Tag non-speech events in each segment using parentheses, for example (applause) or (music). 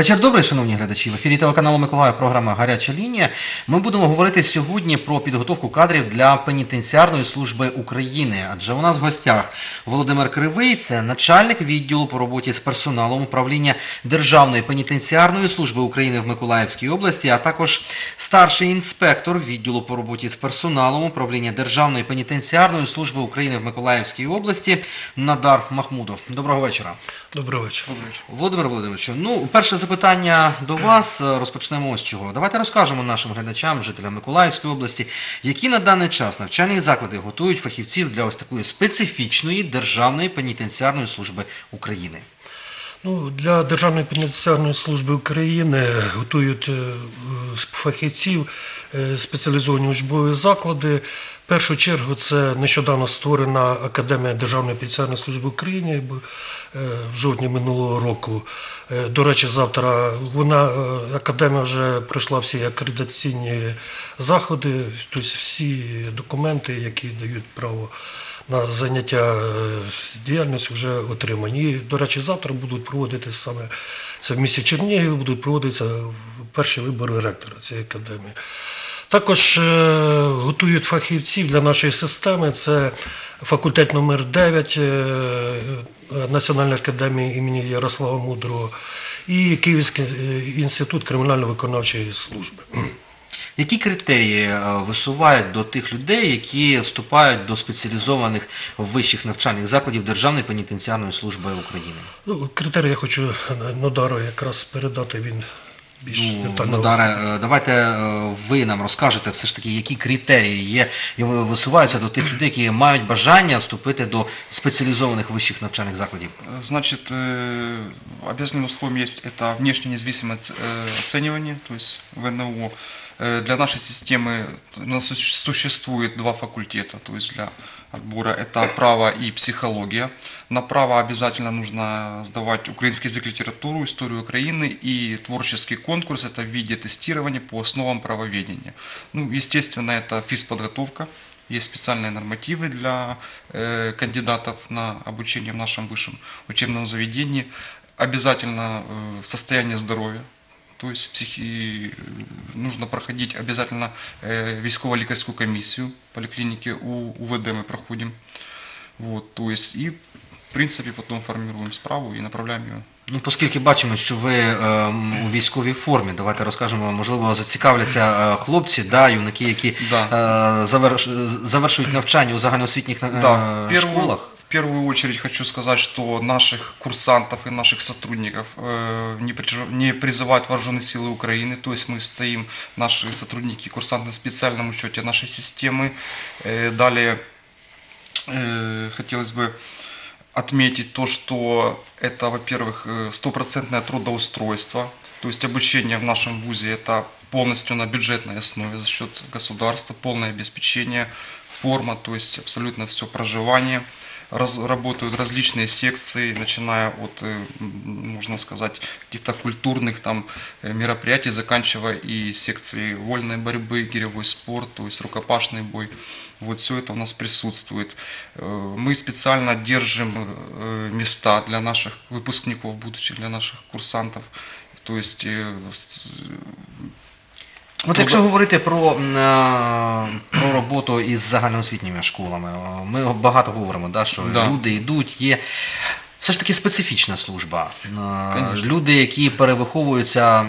Вечір добрий, шановні глядачі. В ефірі телеканалу Миколаїв програма Гаряча лінія. Ми будемо говорити сьогодні про підготовку кадрів для пенітенціарної служби України. Адже у нас в гостях Володимир Кривий, це начальник відділу по роботі з персоналом управління Державної пенітенціарної служби України в Миколаївській області, а також старший інспектор відділу по роботі з персоналом управління Державної пенітенціарної служби України в Миколаївській області Надар Махмудов. Доброго вечора. Добрий вечір. Володимир Володимировичу, ну перше запитання до вас. Е, Розпочнемо з чого. Давайте розкажемо нашим глядачам, жителям Миколаївської області, які на даний час навчальні заклади готують фахівців для ось такої специфічної державної пенітенціарної служби України. Ну, для Державної пенітенціарної служби України готують е, фахівців е, спеціалізовані учбові заклади. Першу чергу це нещодавно створена Академія Державної пенітенціарної служби України е, в жовтні минулого року. Е, До речі, завтра вона е, академія вже пройшла всі акредитаційні заходи, тобто всі документи, які дають право на заняття діяльністю вже отримані. І, до речі, завтра будуть проводитися саме це в місті Чернігів, будуть проводитися перші вибори ректора цієї академії. Також е, готують фахівців для нашої системи. Це факультет номер 9 е, Національної академії імені Ярослава Мудрого і Київський е, інститут кримінально-виконавчої служби. Які критерії висувають до тих людей, які вступають до спеціалізованих вищих навчальних закладів Державної пенітенціарної служби України? Ну, критерії я хочу Нодару якраз передати, він більш Ну, детально Нодаре, е, давайте е, ви нам розкажете все ж таки, які критерії є і висуваються до тих людей, які мають бажання вступити до спеціалізованих вищих навчальних закладів. Э, Значит, э, обязательным условием есть это внешне независимое оц- э, оценивание, то есть ВНО. Э, Для нашей системы у нас суще- существует два факультета, то есть для отбора это право и психология. На право обязательно нужно сдавать украинский язык, литературу, историю Украины и творческий конкурс, это в виде тестирования по основам правоведения. Ну, естественно, это физподготовка, есть специальные нормативы для э, кандидатов на обучение в нашем высшем учебном заведении. Обязательно э, состояние здоровья, то есть психи... нужно проходить обязательно э, військово-лікарську комиссию в поликлинике у УВД мы проходим. Вот, то есть и в принципе потом формируем справу и направляем ее Ну, оскільки бачимо, що ви ем, у військовій формі, давайте розкажемо, можливо, зацікавляться е, хлопці, да, юнаки, які Да. е, заверш- завершують навчання у загальноосвітніх е, Да, школах. Первую очередь хочу сказать, что наших курсантов и наших сотрудников э, не, призывают вооруженные силы Украины, то есть мы стоим, наши сотрудники, курсанты на специальном учете нашей системы. Э, далее э, хотелось бы отметить то, что это, во-первых, стопроцентное трудоустройство, то есть обучение в нашем ВУЗе это полностью на бюджетной основе за счет государства, полное обеспечение, форма, то есть абсолютно все проживание. Раз- работают различные секции, начиная от, э, можно сказать, каких-то культурных там э, мероприятий, заканчивая и секцией вольной борьбы, гиревой спорт, то есть рукопашный бой. Вот все это у нас присутствует. Э, Мы специально держим места для наших выпускников, будущих, для наших курсантов. То есть От якщо говорити про, е, про роботу із загальноосвітніми школами, е, ми багато говоримо, да, що Да. люди йдуть, є все ж таки специфічна служба. Е, Конечно. Люди, які перевиховуються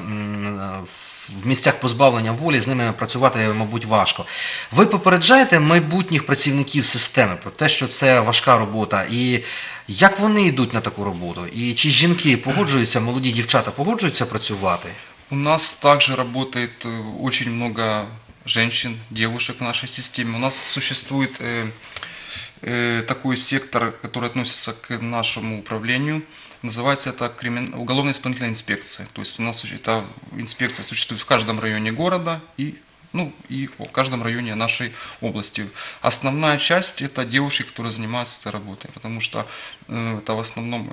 в місцях позбавлення волі, з ними працювати, мабуть, важко. Ви попереджаєте майбутніх працівників системи про те, що це важка робота, і як вони йдуть на таку роботу? І чи жінки погоджуються, молоді дівчата погоджуються працювати? У нас также работает э, очень много женщин, девушек в нашей системе. У нас существует э, э, такой сектор, который относится к нашему управлению. Называется это кримин... уголовно-исполнительная инспекция. То есть у нас эта инспекция существует в каждом районе города и ну, и в каждом районе нашей области. Основная часть это девушки, которые занимаются этой работой, потому что это в основном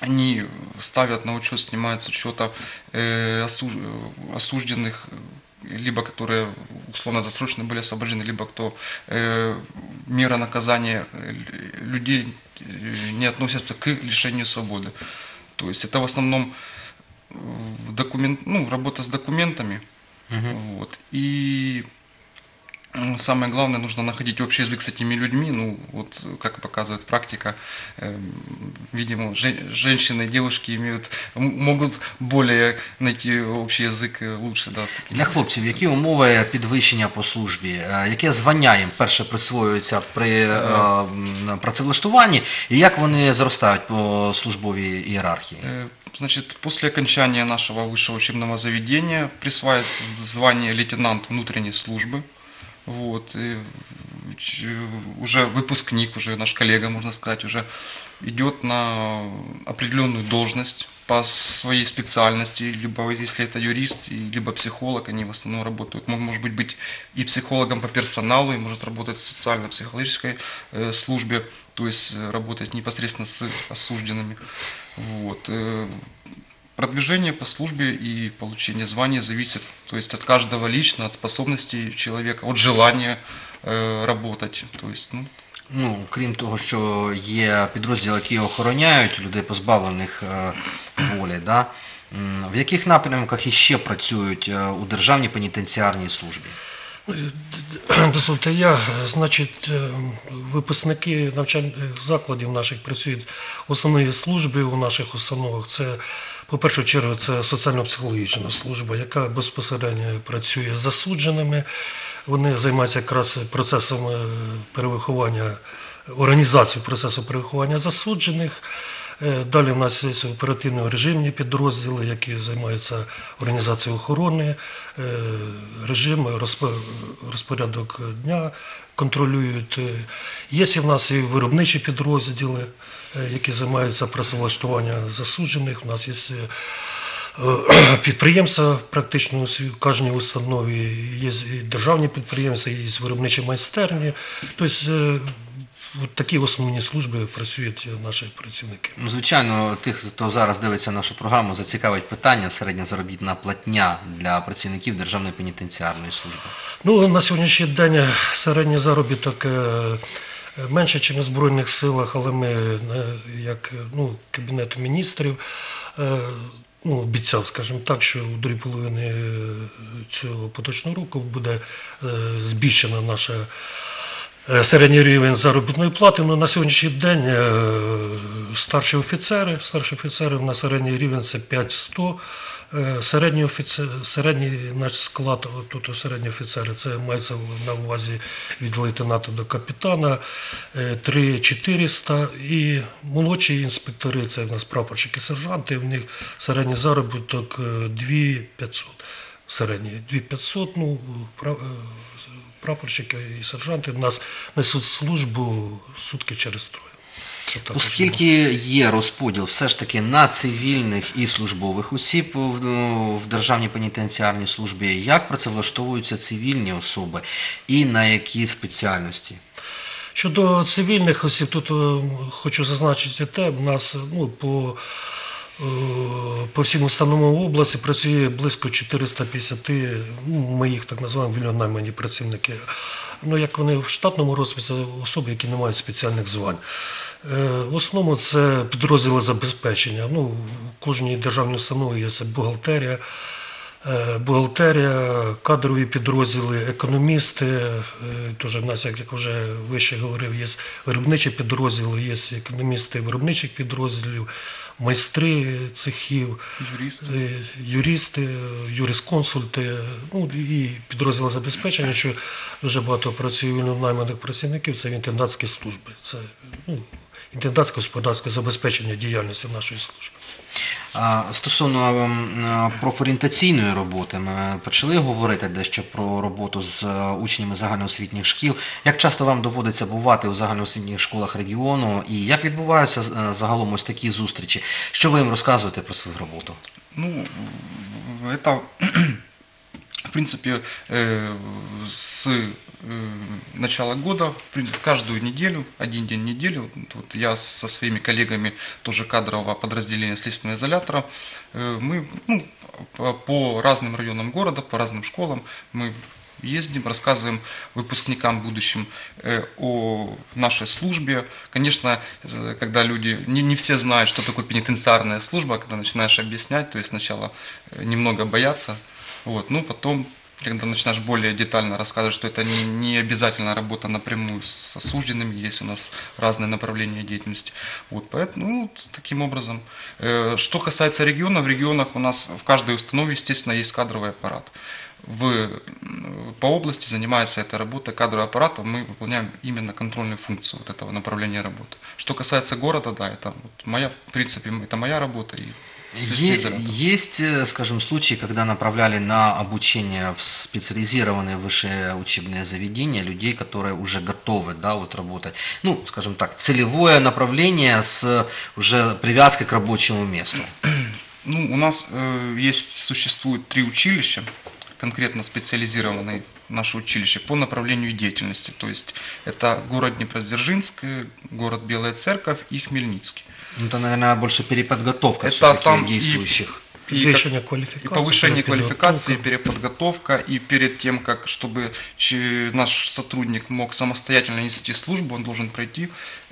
они ставят на учет, снимают с учета э, осуж- э, осужденных, э, либо которые условно досрочно были освобождены, либо кто э, мера наказания э, лю- людей э, не относятся к лишению свободы. То есть это в основном документ, ну, работа с документами. Вот. И самое главное, нужно находить общий язык с этими людьми. Ну, вот, как показывает практика, эм, видимо, жен- женщины и девушки имеют, м- могут более найти общий язык э, лучше, да, с такими. Для хлопців, які умови підвищення по службі, Е, яке звання їм перше присвоюється при е, м, працевлаштуванні, і як вони зростають по службовій ієрархії? Э, Значит, после окончания нашего высшего учебного заведения присваивается з- звание лейтенант внутренней службы. вот, и уже выпускник, уже наш коллега, можно сказать, уже идет на определенную должность по своей специальности, либо если это юрист, либо психолог, они в основном работают. Может быть, быть и психологом по персоналу, и может работать в социально-психологической э, службе, то есть э, работать непосредственно с осужденными. Вот. Продвижение по службе и получение звания зависит то есть, от каждого лично, от способностей человека, от желания э, работать. То есть, ну, Ну, крім того, що є підрозділи, які охороняють людей, позбавлених е, волі, да? В яких напрямках іще працюють е, у державній пенітенціарній службі? Дозвольте я, е, значить, е, випускники навчальних закладів наших працюють в основній службі у наших установах. Це, по першу чергу, це соціально-психологічна служба, яка безпосередньо працює з засудженими. Вони займаються якраз процесом е, перевиховання, організацією процесу перевиховання засуджених. Е, Далі в нас є оперативно-режимні підрозділи, які займаються організацією охорони, е, режим, розпорядок дня контролюють. Є в нас і виробничі підрозділи, е, які займаються працевлаштуванням засуджених. У нас є (clears throat) підприємства практично у кожній установі, є і державні підприємства, є виробничі майстерні. Тобто от такі основні служби працюють наші працівники. Ну, звичайно, тих, хто зараз дивиться нашу програму, зацікавить питання середня заробітна платня для працівників Державної пенітенціарної служби. Ну, на сьогоднішній день середній заробіток е, менше, ніж в Збройних силах, але ми, е, як ну, Кабінету міністрів, е, ну, обіцяв, скажімо так, що у другій половині цього поточного року буде збільшена наша. Е, Середній рівень заробітної плати. Ну, на сьогоднішній день е, старші офіцери, старші офіцери на середній рівень це 5100. Е, Середній, офіцер, середній наш склад, тут середні офіцери, це мається на увазі від лейтенанта до капітана, е, 3400 і молодші інспектори, це в нас прапорщики, сержанти, в них середній заробіток е, 2500. Середній 2500, ну, прапорщики і сержанти нас несуть службу сутки через троє. Оскільки є розподіл все ж таки на цивільних і службових осіб в, Державній пенітенціарній службі, як працевлаштовуються цивільні особи і на які спеціальності? Щодо цивільних осіб, тут е, хочу зазначити те, в нас ну, по, по всім установам області працює близько 450, ну, ми їх так називаємо вільнонаймані працівники. Ну, як вони в штатному розписі особи, які не мають спеціальних звань. Е, В основному це підрозділи забезпечення. Ну, в кожній державній установі є це бухгалтерія. Е, Бухгалтерія, кадрові підрозділи, економісти. е, Теж в нас, як вже вище говорив, є виробничі підрозділи, є економісти виробничих підрозділів, майстри цехів, юристы. е, юристи, юрисконсульти, ну і підрозділи забезпечення, що дуже багато працює найманих працівників, це інтендантські служби. Це ну, інтендантське господарське забезпечення діяльності нашої служби. Стосовно ем, е, профорієнтаційної роботи, ми почали говорити дещо про роботу з е, учнями загальноосвітніх шкіл. Як часто вам доводиться бувати у загальноосвітніх школах регіону і як відбуваються е, загалом ось такі зустрічі? Що ви їм розказуєте про свою роботу? Ну, это, принципе, э, с э, начала года, в каждую неделю, один день в неделю, вот я со своими коллегами, тоже кадрового подразделения следственного изолятора, э, мы ну, по- разным районам города, по разным школам, мы ездим, рассказываем выпускникам будущим о нашей службе. Конечно, когда люди, не, не все знают, что такое пенитенциарная служба, когда начинаешь объяснять, то есть сначала немного боятся, вот, ну потом когда начинаешь более детально рассказывать, что это не, не обязательно работа напрямую с осужденными, есть у нас разные направления деятельности. Вот, поэтому ну, таким образом. Э, Что касается региона, в регионах у нас в каждой установе, естественно, есть кадровый аппарат. В, по области занимается эта работа кадрового аппарата, мы выполняем именно контрольную функцию вот этого направления работы. Что касается города, да, это вот моя, в принципе, это моя работа и. Есть, э, скажем, случаи, когда направляли на обучение в специализированные высшие учебные заведения людей, которые уже готовы да, вот работать. Ну, скажем так, целевое направление с уже привязкой к рабочему месту. (clears throat) Ну, у нас э, есть, существует три училища, конкретно специализированные наши училища по направлению деятельности. То есть это город Днепродзержинск, город Белая Церковь и Хмельницкий. Ну, Это, наверное, больше переподготовка Это все-таки там и- действующих. И Підвищення как- кваліфікації. И повышение перепідготовка. квалификации, переподготовка, и перед тем, как, чтобы чи- наш сотрудник мог самостоятельно нести службу, он должен пройти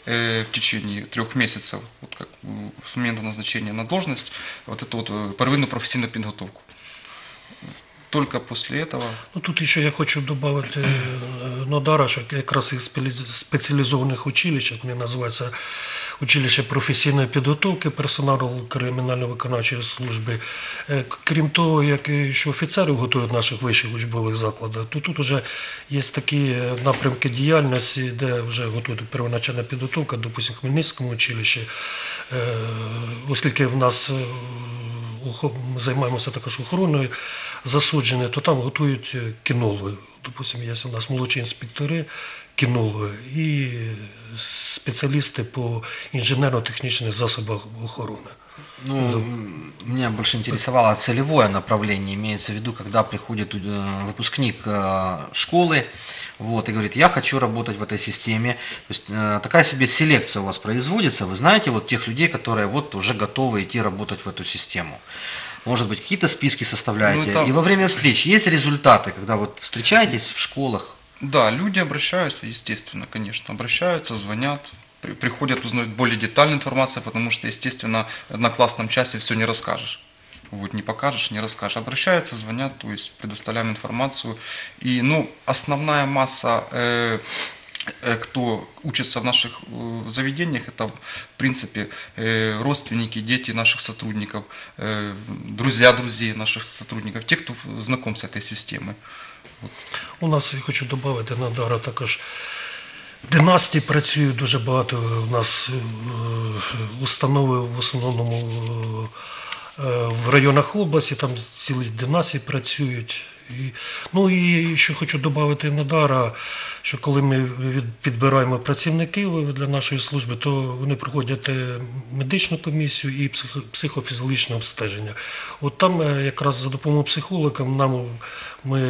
э, в течение трех месяцев, вот как э, с момента назначения на должность, вот эту вот э, первинную профессиональную подготовку. Только после этого Ну, тут ще я хочу додати е, Нодара, що якраз із спеці- спеціалізованих училищ, як вони називаються училище професійної підготовки персоналу кримінально-виконавчої служби. Е, Крім того, як що офіцерів готують наших вищих учбових закладах, то тут вже є такі е, напрямки діяльності, де вже готують первоначальна підготовка, допустимо, Хмельницькому училищі, Е, оскільки в нас ми займаємося також охороною засуджених, то там готують кінологи. Допустимо, є у нас молодші інспектори, кінологи і спеціалісти по інженерно-технічних засобах охорони. Ну, м, меня больше интересовало целевое направление, имеется в виду, когда приходит э, выпускник э, школы, вот, и говорит, я хочу работать в этой системе. То есть э, такая себе селекция у вас производится, вы знаете вот тех людей, которые вот уже готовы идти работать в эту систему. Может быть, какие-то списки составляете. Ну, это- И во время встреч есть результаты, когда вот встречаетесь в школах, Да, люди обращаются, естественно, конечно, обращаются, звонят, при- приходят, узнают более детальную информацию, потому что, естественно, на классном часе все не расскажешь. Вот, не покажешь, не расскажешь. Обращаются, звонят, то есть предоставляем информацию. И, ну, основная масса, э, э, кто учится в наших э, заведениях, это, в принципе, э, родственники, дети наших сотрудников, друзья друзей наших сотрудников, те, кто знаком с этой системой. У нас я хочу додати Надара також. Династії працюють дуже багато. У нас е, установи в основному е, в районах області, там цілі династії працюють. Ну і ще хочу додати Надара, що коли ми підбираємо працівників для нашої служби, то вони проходять е, медичну комісію і психо- психофізіологічне обстеження. От там е, якраз за допомогою психологам нам ми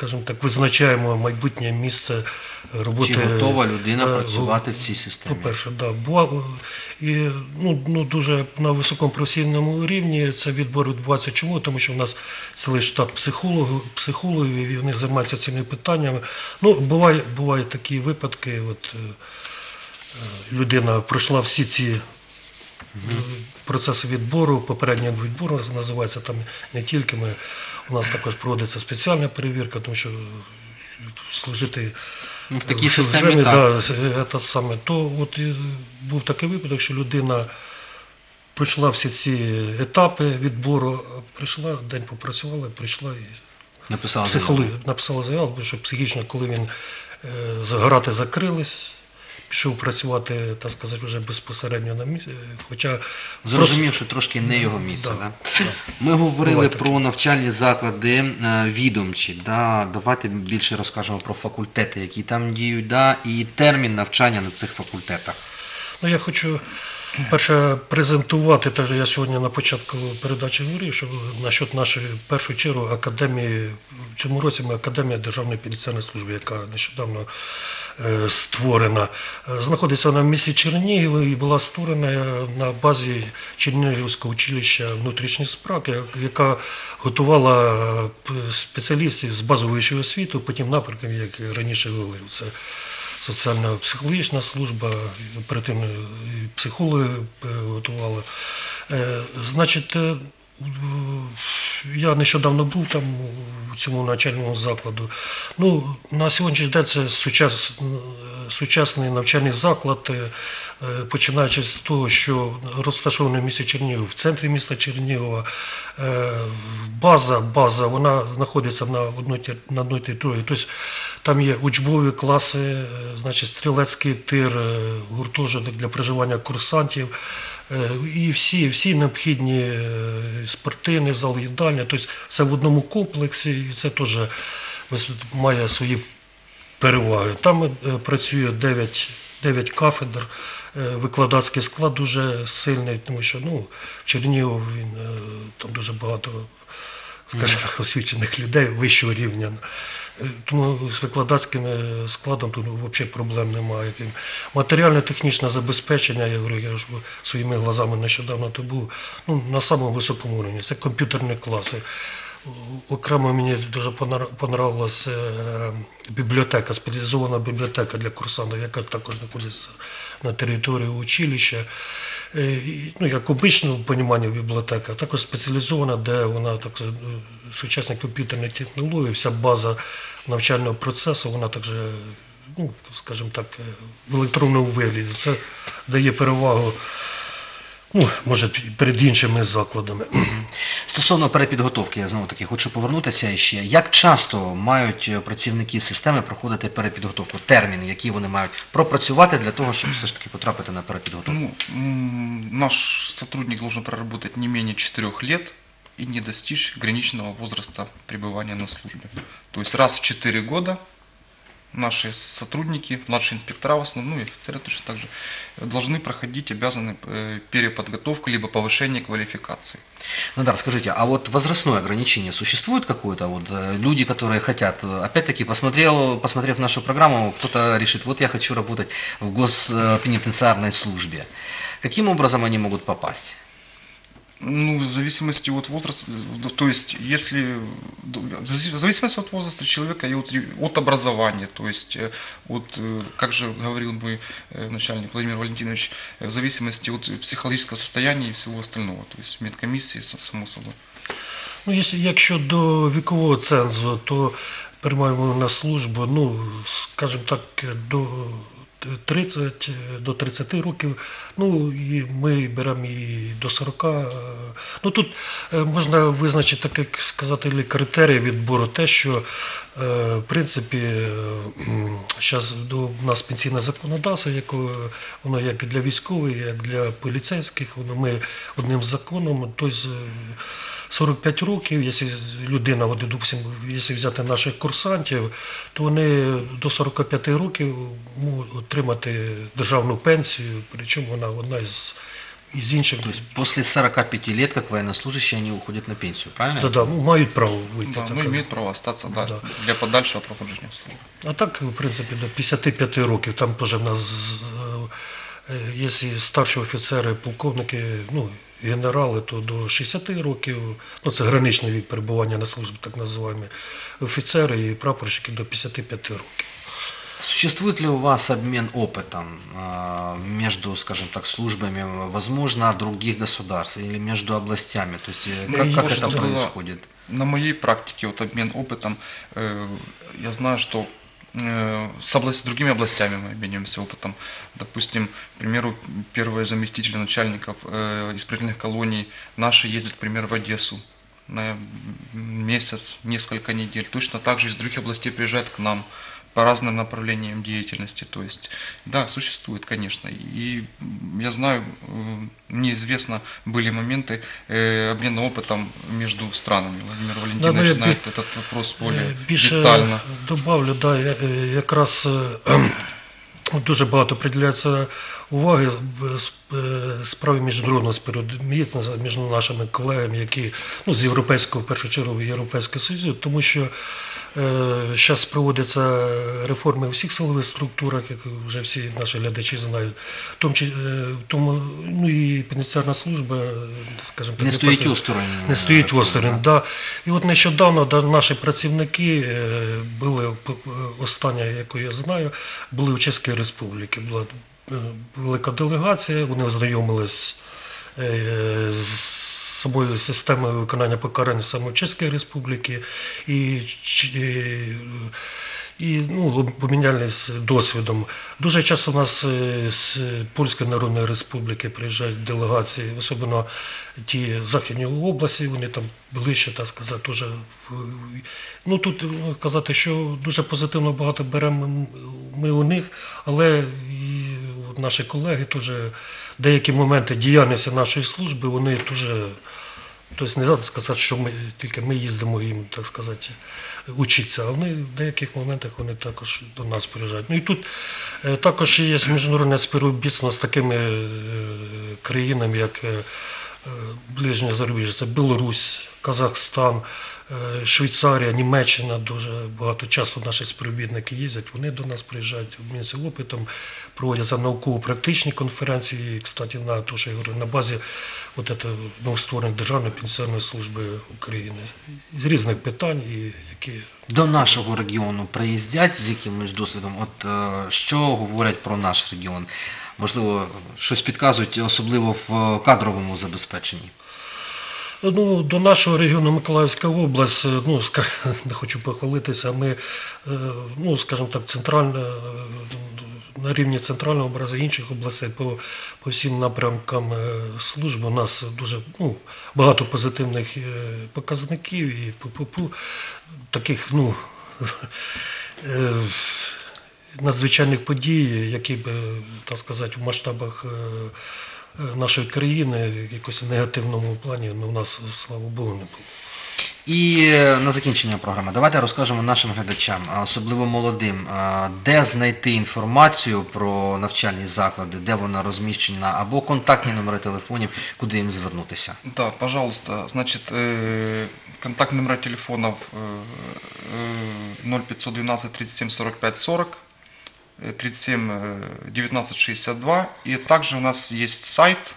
скажімо так, визначаємо майбутнє місце роботи. чи готова людина Да, працювати в цій системі? По-перше, да, була, і, ну, ну, дуже на високому професійному рівні це відбор відбувається. Чому? Тому що в нас цілий штат психологів, психологів і вони займаються цими питаннями. Ну, буває, бувають такі випадки, от, е, е, людина пройшла всі ці процеси відбору, попереднього відбору називається там не тільки ми. У нас також проводиться спеціальна перевірка, тому що служити Ну, в такій в системі так. да, е, це саме. То от і був такий випадок, що людина пройшла всі ці етапи відбору, прийшла, день попрацювала, прийшла і Написала психологи заяву. написала заяву, тому що психічно, коли він е, заграти закрились, пішов працювати, так сказати, вже безпосередньо на місці. Хоча Зрозумів, що трошки не його місце. Да, Да? Ми говорили про навчальні заклади е, відомчі. Да? Давайте більше розкажемо про факультети, які там діють, да? і термін навчання на цих факультетах. Ну, я хочу Перше, презентувати, те, я сьогодні на початку передачі говорив, що насчет нашої першу чергу академії, в цьому році ми Академія Державної пенітенціарної служби, яка нещодавно е, створена. Е, Знаходиться вона в місті Чернігів і була створена на базі Чернігівського училища внутрішніх справ, яка готувала е, спеціалістів з базової освіти, потім напрямків, як раніше говорив. Це соціально-психологічна служба, оперативні психологи е, готували. Е, Значить, е, я нещодавно був там у цьому навчальному закладу. Ну, на сьогоднішній день це сучас, сучасний навчальний заклад, е, починаючи з того, що розташований в місті Чернігів, в центрі міста Чернігова. Е, База, база, вона знаходиться на одній на одній території. Тобто там є учбові класи, е, значить, стрілецький тир, гуртожиток для проживання курсантів. Е, І всі, всі необхідні е, спортивний зал, їдальня, тобто все в одному комплексі, і це теж має свої переваги. Там е, працює 9, 9 кафедр, викладацький склад дуже сильний, тому що ну, в Чернігів він, там дуже багато скажімо освічених людей вищого рівня. Тому з викладацьким е, складом тут взагалі проблем немає. Матеріально-технічне забезпечення, я говорю, я ж своїми глазами нещодавно то був, ну, на самому високому рівні. Це комп'ютерні класи. Окремо мені дуже понравилася е, бібліотека, спеціалізована бібліотека для курсантів, яка також знаходиться на території училища. Е, Ну, як обичного понімання бібліотека, а також спеціалізована, де вона так е, сучасні комп'ютерні технології, вся база навчального процесу, вона також, ну, скажімо так, е, в електронному вигляді. Це дає перевагу, ну, може, перед іншими закладами. (clears throat) Стосовно перепідготовки, я знову таки хочу повернутися ще. Як часто мають е, працівники системи проходити перепідготовку? Терміни, які вони мають пропрацювати для того, щоб все ж таки потрапити на перепідготовку? Ну, наш сотрудник должен проработать не менее 4 лет и не достичь граничного возраста пребывания на службе. То есть раз в 4 года наши сотрудники, младшие инспектора в основном, ну и офицеры точно так же, должны проходить, обязаны э, переподготовку либо повышение квалификации. Надар, скажите, а вот возрастное ограничение существует какое-то? Вот э, люди, которые хотят, э, опять-таки, посмотрел, посмотрев нашу программу, кто-то решит, вот я хочу работать в госпенитенциарной службе. Каким образом они могут попасть? Ну, в зависимости от возраста, э, то есть, если, в зависимости от возраста человека и от, ре- от образования, то есть, э, от, э, как же говорил мой э, начальник Владимир Валентинович, э, в зависимости от психологического состояния и всего остального, то есть, медкомиссии, са- само собой. Ну, якщо, якщо до вікового цензу, то приймаємо на службу, ну, скажімо так, до 30, до 30 років, ну і ми беремо і до 40. е, Ну тут е, можна визначити, так як сказати, критерії відбору, те, що е, в принципі зараз у нас пенсійне законодавство, яке воно як для військових, як для поліцейських, воно ми одним законом, тобто 45 років, якщо людина, от, допустим, якщо взяти наших курсантів, то вони до 45 років можуть отримати державну пенсію, причому вона одна із, із інших. То есть после 45 лет, как военнослужащие, они уходят на пенсию, правильно? Да, да, ну, мають право вийти. Да, кажуть. имеют право остаться да, Да. для подальшего проходжения службы. А так, в принципі, до 55 років. Там теж в нас, е, е, якщо старші офіцери, полковники, ну, генерали, то до 60 років, ну це граничний вік перебування на службі, так називаємо. Офіцери і прапорщики до 55 років. Существует ли у вас обмен опытом а, между, скажем так, службами, возможно, других государств или между областями? То есть э, Ну, как, как то, это что было происходит? На моей практике вот обмен опытом, э, я знаю, что э, с, область, с другими областями мы обмениваемся опытом. Допустим, к примеру, первые заместители начальников э, исправительных колоний наши ездят, к примеру, в Одессу на месяц, несколько недель. Точно так же из других областей приезжают к нам по разным направлениям деятельности. То есть, да, существует, конечно. И я знаю, э, мне известно, были моменты э, обмена опытом между странами. Владимир Валентинович я знает бі- этот вопрос более Е, Більше детально. добавлю, да, я- е, якраз е, дуже багато приділяється уваги е, е, справи міжнародного співробітництва між нашими колегами, які ну, з Європейського, в першу чергу, Європейського Союзу, тому що зараз проводяться реформи у всіх силових структурах, як вже всі наші глядачі знають. В тому, е, в тому ну, і пенітенціарна служба, е, скажімо так, Не стоїть осторонь, Не е, стоїть осторонь, да. І от нещодавно да, наші працівники е, були, п- яку я знаю, були у Чеській Республіці. Була е, велика делегація, вони ознайомились е, з собою системою виконання покарань саме в Чеській Республіці. І, е, і ну, помінялись досвідом. Дуже часто у нас е, з Польської Народної Республіки приїжджають делегації, особливо ті західні області, вони там ближче, так сказати, дуже. Ну тут казати, що дуже позитивно багато беремо ми у них, але наші колеги теж деякі моменти діяльності нашої служби, вони дуже. Тобто не можна сказати, що ми тільки ми їздимо їм, так сказати, учитися, а вони в деяких моментах вони також до нас приїжджають. Ну і тут е, також є міжнародне співробітництво з такими е, країнами, як е, ближнє зарубіжжя, це Білорусь, Казахстан, Швейцарія, Німеччина дуже багато часто наші співробітники їздять, вони до нас приїжджають, обмінюються опитом, проводяться науково-практичні конференції, кстати, на, то, що я говорю, на базі от это, новоствореної Державної пенсіонної служби України з різних питань, і які До нашого регіону приїздять з якимось досвідом. От е, що говорять про наш регіон? Можливо, щось підказують, особливо в кадровому забезпеченні. Ну, до нашого регіону Миколаївська область, е, ну, (laughs) не хочу похвалитися, ми, е, ну, скажімо так, центральна, е, на рівні центрального образу інших областей по, по всім напрямкам служби. У нас дуже ну, багато позитивних показників і пу-пу-пу, таких, ну, (laughs) надзвичайних подій, які б, так сказати, в масштабах нашої країни, в якось негативному плані, ну, у нас, слава Богу, не було. І е, на закінчення програми давайте розкажемо нашим глядачам, особливо молодим, де знайти інформацію про навчальні заклади, де вона розміщена, або контактні номери телефонів, куди їм звернутися. Да, пожалуйста. Значит, э, контакт номера телефонов э, 0512 37 45 40, э, 37 э, 19 62. И также у нас есть сайт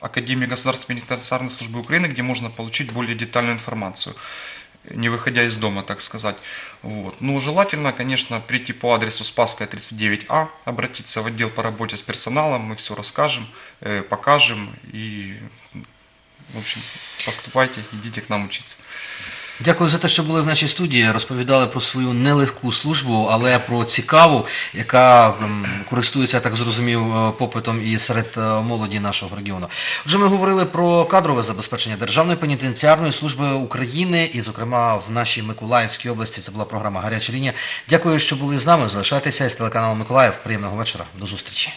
Академии государственной пенитенциарной службы Украины, где можно получить более детальную информацию, не выходя из дома, так сказать. Вот. Ну, желательно, конечно, прийти по адресу Спасская 39А, обратиться в отдел по работе с персоналом, мы все расскажем, э, покажем и, в общем, поступайте, идите к нам учиться. Дякую за те, що були в нашій студії. Розповідали про свою нелегку службу, але про цікаву, яка користується, так зрозумів, е, попитом і серед е, молоді нашого регіону. Отже, ми говорили про кадрове забезпечення Державної пенітенціарної служби України, і, зокрема, в нашій Миколаївській області це була програма Гаряча лінія. Дякую, що були з нами. Залишайтеся із телеканалом Миколаїв. Приємного вечора. До зустрічі.